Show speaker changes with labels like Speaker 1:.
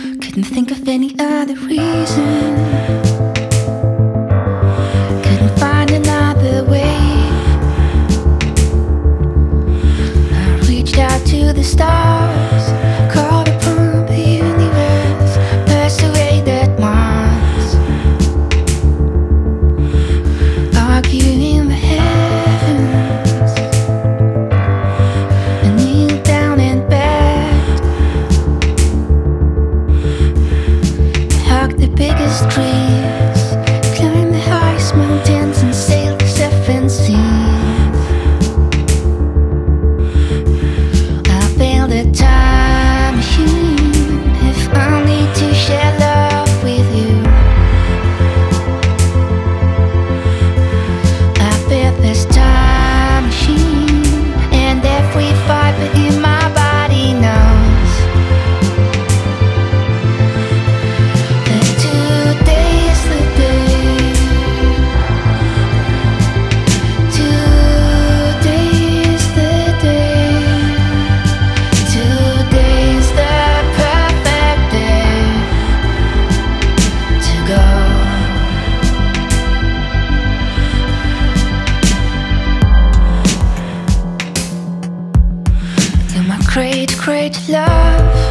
Speaker 1: Couldn't think of any other reason. Great, great love.